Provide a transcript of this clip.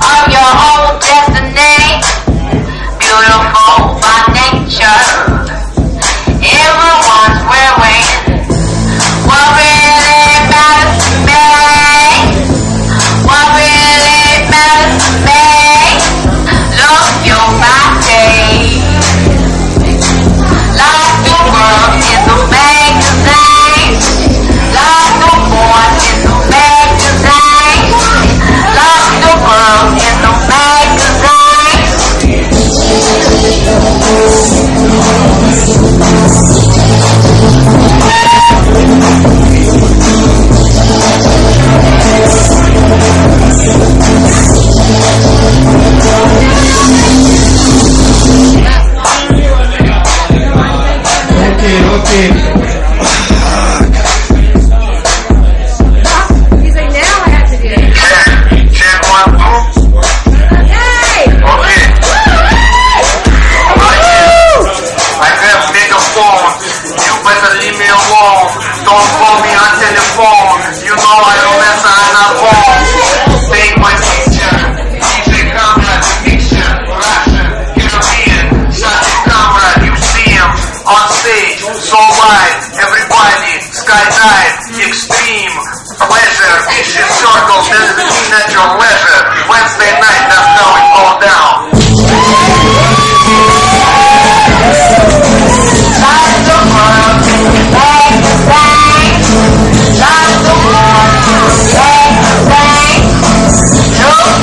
of your own destiny. Beautiful. in. skydive, extreme, pleasure, Vicious Circle, there's natural leisure. Wednesday night, that's how it down. Love the